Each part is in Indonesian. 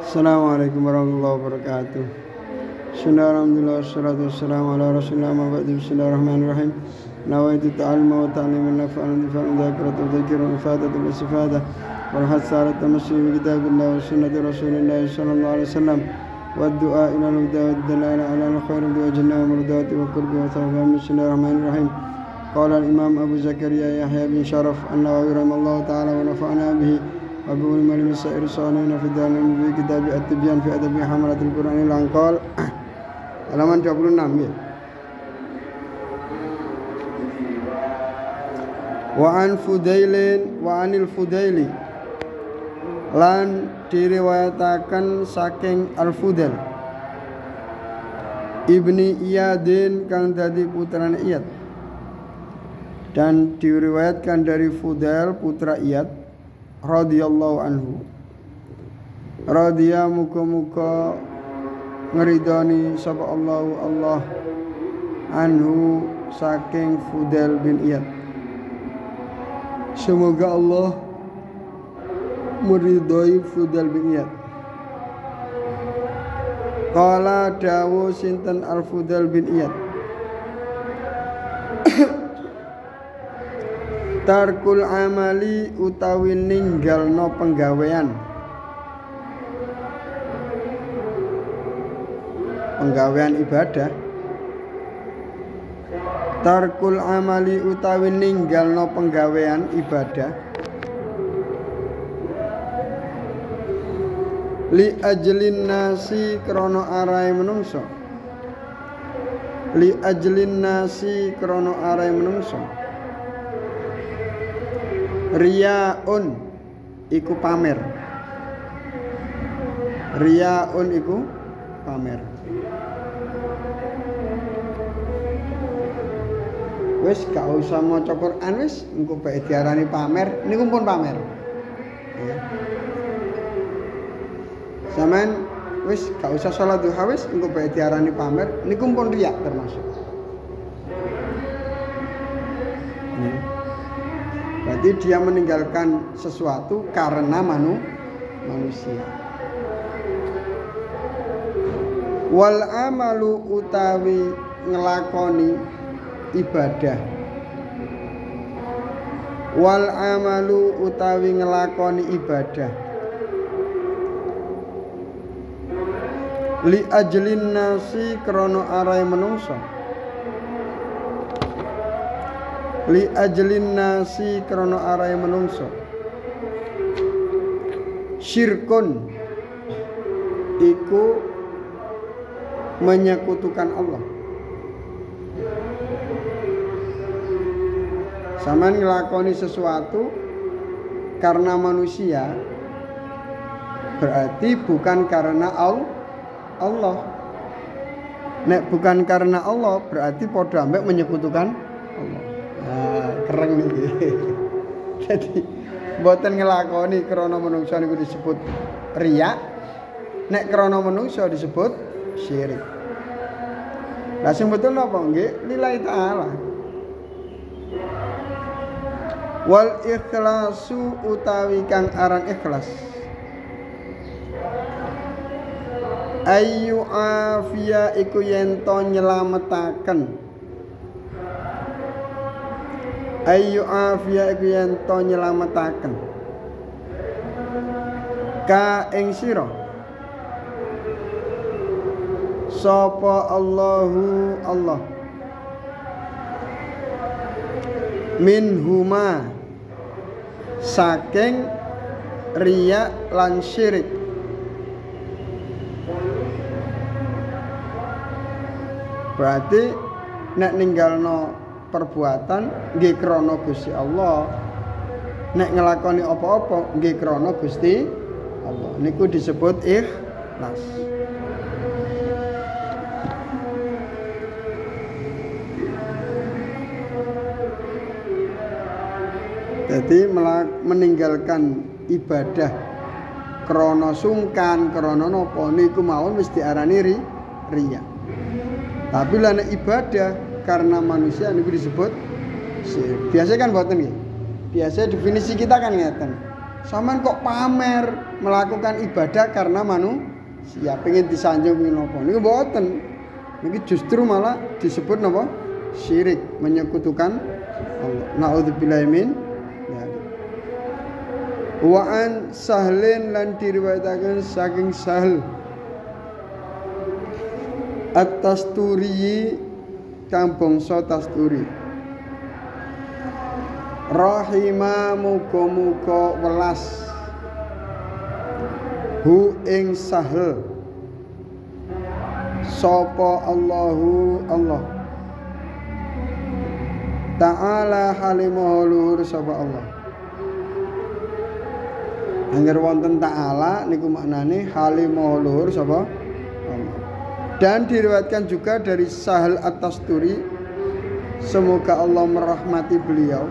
السلام عليكم ورحمة الله وبركاته. بسم الله الرحمن الرحيم Assalamualaikum warahmatullahi wabarakatuh Bismillahirrahmanirrahim Assalatu wassalamu بسم الله الرحمن الرحيم. نويت التعلم والتعليم النفع والنفع والذاكرة والذكر والإفادة والإستفادة والحث على التمسك بكتاب الله وسنة رسول الله صلى الله عليه وسلم والدعاء إلى الهدى والدلالة على الخير بوجه الله ومرضاته وقربه وثوابه بسم الله الرحمن الرحيم. قال الإمام أبو زكريا يحيى بن شرف النووي رحمه الله تعالى ونفعنا به. وبول من سائر الصالحين في الدار في كتاب التبيان في أدب حملة القرآن الآن قال halaman 26 ya. Wa an Fudailin wa anil Fudaili lan diriwayataken saking Al Fudail Ibni Iyadin kang dadi putrane Iyad dan diriwayatkan dari Fudail putra Iyad radhiyallahu anhu. Radhiya muka-muka ngeridani sapa Allah Allah anhu saking Fudail bin Iyad. Semoga Allah meridhai Fudail bin Iyad. Qala dawu sinten Al Fudail bin Iyad tarkul amali utawi ninggalno penggawean. Penggawean ibadah. Tarkul amali utawi ninggalno penggawean ibadah. Li ajlin nasi krono arai menungso. Li ajlin nasi krono arai menungso riyaun iku pamer. Riyaun iku pamer. Wis gak usah maca Quran wis. Engko bae diarani pamer. Niku pun pamer. Sampeyan wis gak usah salat duha wis. Engko bae diarani pamer. Niku pun riak termasuk Berarti dia meninggalkan sesuatu karena manu, manusia. Wal amalu utawi ngelakoni ibadah. Wal amalu utawi ngelakoni ibadah. Li ajlin nasi krono arai menungso. Li ajlin nasi krono arai menungso. Syirkun. Iku menyekutukan Allah. Sama ngelakoni sesuatu karena manusia berarti bukan karena Allah. Nek bukan karena Allah berarti podo ambek menyekutukan Allah Nah, keren nih. Jadi mboten ngelakoni krana menungso niku disebut riya. Nek krana menungso disebut syirik. Lah sing betul napa nggih? Taala. Wal ikhlasu utawi kang aran ikhlas. Ayu afia iku yen to nyelametaken ayu afia iku yen to nyelametaken ka ing sira? Sapa Allahu Allah? Min huma saking riya lan syirik. Berarti nek ninggalno perbuatan nggih krana Gusti Allah. Nek ngelakoni apa-apa nggih krana Gusti Allah. Niku disebut ikhlas. Jadi meninggalkan ibadah krana sungkan, krana napa niku mawon wis diarani ri, riya. Tapi lah ibadah karena manusia niku disebut syirik. Biasa kan boten nggih. Biasa definisi kita kan ngeten. Saman kok pamer melakukan ibadah karena manusia pengen disanjung pengen apa niku mboten niki justru malah disebut napa syirik menyekutukan Allah naudzubillahi min wa an sahlin lan diriwayataken saking sahl at-tasturi kang bangsa tasturi. Rahima muga-muga welas. Hu ing sahl sapa Allahu Allah? Ta'ala halimahu luhur sapa Allah? Angger wonten ta'ala niku maknane halimahu luhur sapa dan diriwayatkan juga dari Sahal At-Tasturi semoga Allah merahmati beliau.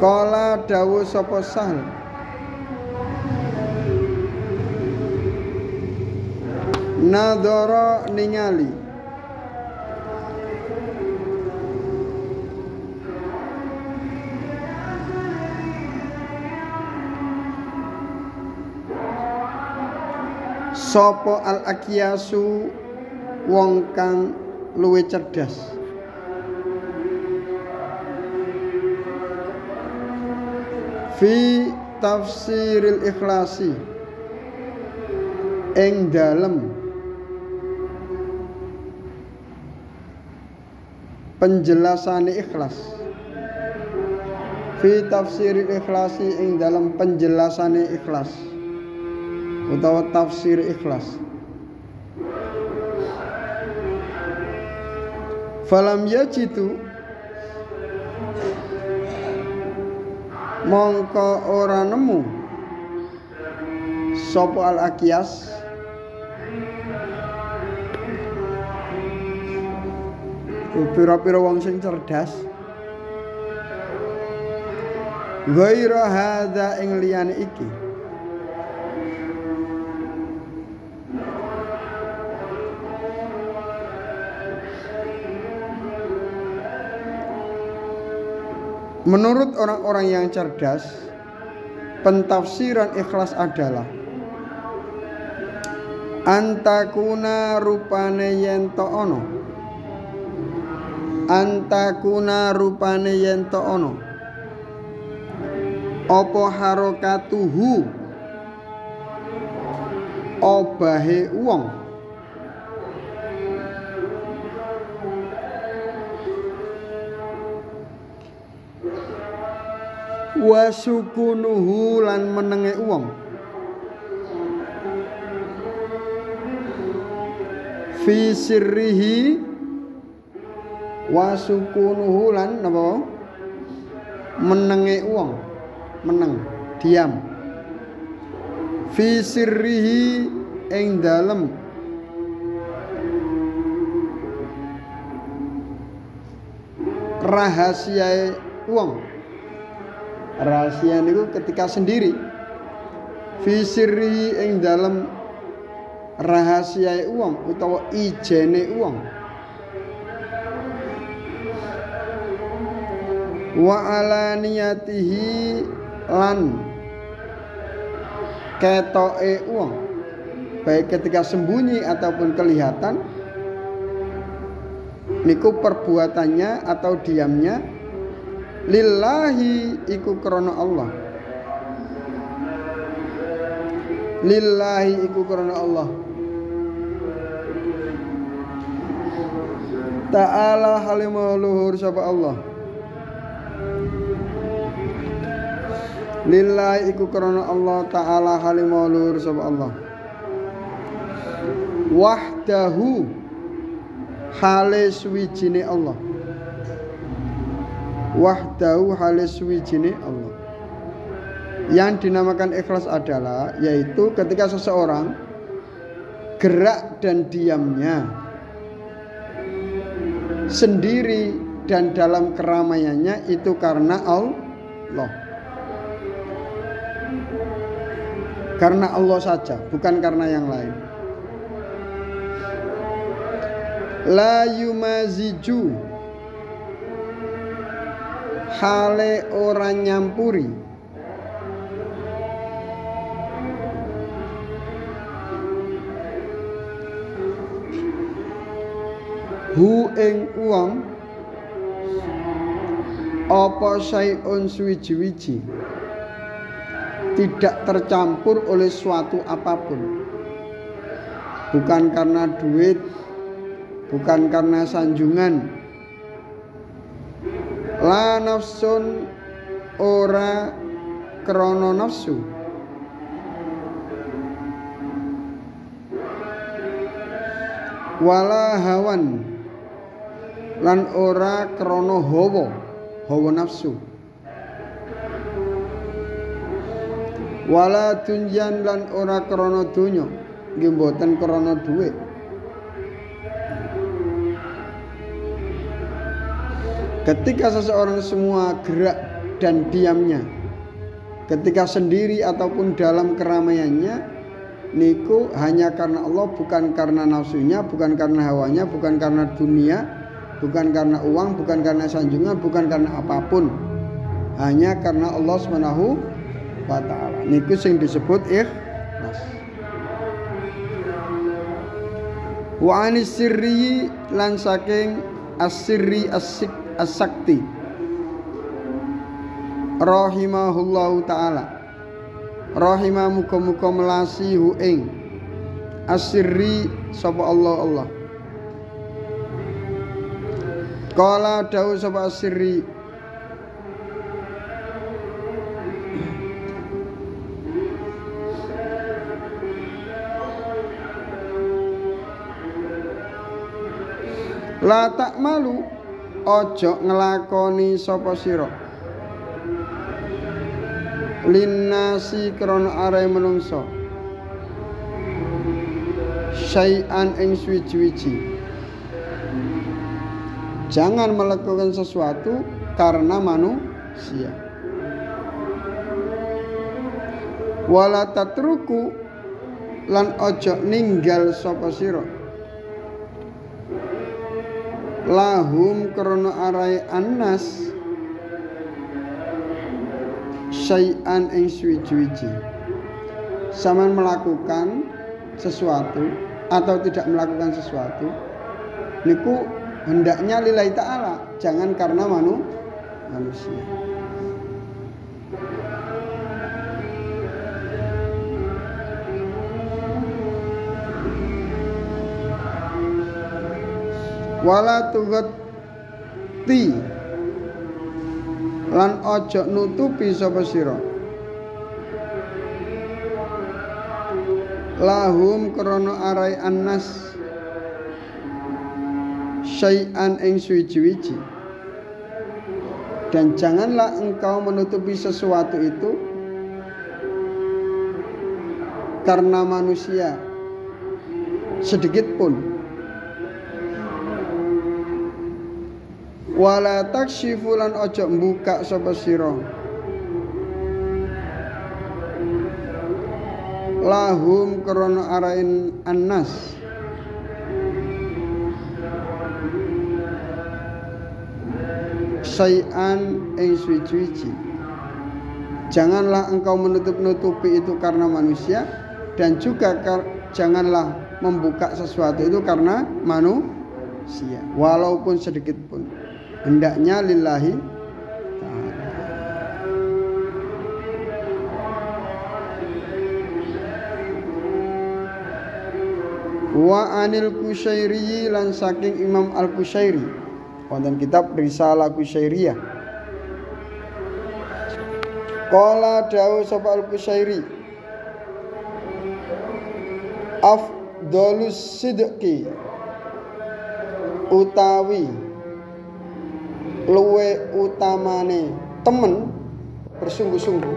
Kala dawu sapa Sahal? Nadara ningali Sopo al akiyasu wong kang luwe cerdas? Fi tafsiril ikhlasi. Ing dalem. Penjelasan ikhlas. Fi tafsiril ikhlasi ing dalam penjelasan ikhlas utawa tafsir ikhlas. Falam yajitu. Mongko ora nemu. Sapa al akiyas pira-pira wong sing cerdas. Gaira hadza ing liyane iki Menurut orang-orang yang cerdas, pentafsiran ikhlas adalah antakuna rupane yen to ono. Antakuna rupane yen to ono. Apa harokatuhu? Obahe wong wasukunuhu lan menenge wong fi sirrihi wasukunuhu lan napa? Menenge wong meneng diam. Fi sirrihi ing dalem. Rahasiae wong rahasia niku ketika sendiri. Fisiri ing dalam rahasia uang utawa ijene uang. Wa alaniyatihi lan ketoke uang. Baik ketika sembunyi ataupun kelihatan niku perbuatannya atau diamnya lillahi iku krana Allah. Lillahi iku krana Allah. Ta'ala halimah luhur sapa Allah. Lillahi iku krana Allah. Ta'ala halimah luhur sapa Allah. Wahdahu hale suwijine Allah wahdahu halis wijine Allah. Yang dinamakan ikhlas adalah yaitu ketika seseorang gerak dan diamnya sendiri dan dalam keramaiannya itu karena Allah. Karena Allah saja bukan karena yang lain. La yumaziju hale orang nyampuri. Hu ing wong apa on suwiji-wiji? Tidak tercampur oleh suatu apa pun. Bukan karena duit bukan karena sanjungan la nafsun ora krono nafsu. Wala hawan lan ora krono hawa hawa nafsu. Wala tunjan lan ora krono donya. Nggih mboten krono dhuwit ketika seseorang semua gerak dan diamnya ketika sendiri ataupun dalam keramaiannya niku hanya karena Allah bukan karena nafsunya bukan karena hawanya bukan karena dunia bukan karena uang bukan karena sanjungan bukan karena apa pun. Hanya karena Allah Subhanahu wa taala. Niku sing disebut ikhlas. Wa anis sirri lan saking asirri asik asakti rahimahullahu taala. Rahimah muka-muka melasi hu ing. Asirri sapa Allah Allah. Kala dawu sapa asirri La tak malu ojo ngelakoni sapa sira? Linnasi krana are menungso syai'an ing suwi-wiji jangan melakukan sesuatu karena manusia. Wala tatruku lan ojo ninggal sapa sira lahum krana arai annas syai'an ing suwi-wiji Saman melakukan sesuatu atau tidak melakukan sesuatu niku hendaknya lillahi ta'ala. Jangan karena manu, manusia wala tugati lan ojo nutupi sapa sira? Lahum krana arai annas syai'an ing suwi-wiji dan janganlah engkau menutupi sesuatu itu karena manusia sedikit pun wala takshifu lan ojo mbuka sapa sira. Lahum krana arain annas sayan ing suci Janganlah engkau menutup-nutupi itu karena manusia dan juga janganlah membuka sesuatu itu karena manusia walaupun sedikit pun hendaknya lillahi wa anil kusyairi lan saking Imam Al Kusyairi wonten kitab Risalah Kusyairiyah Qala dawu sapa Al Kusyairi Afdalus sidqi. Utawi luwe utamane temen bersungguh-sungguh.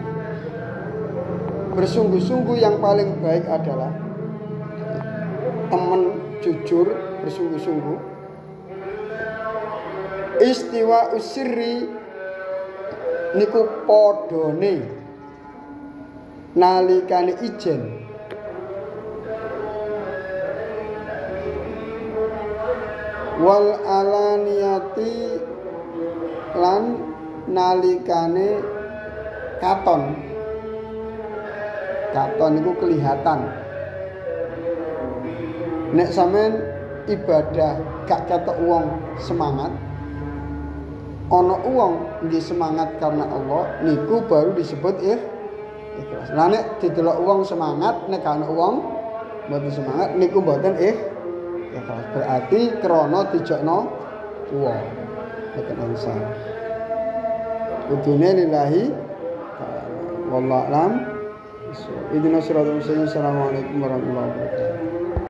Bersungguh-sungguh yang paling baik adalah temen jujur bersungguh-sungguh. Istiwa usiri niku podone nalikane ijen. Wal alaniyati lan nalikane katon katon itu kelihatan nek sampean ibadah gak ketok wong semangat ana wong di semangat karena Allah niku baru disebut ikh ikhlas. Lah nek didelok wong semangat nek wong mboten semangat niku mboten ikh ikhlas. Berarti krana dijokno wong. Mboten ansar. Kudune lillahi ta'ala. Wallahu a'lam. Idina mustaqim. Assalamualaikum warahmatullahi wabarakatuh.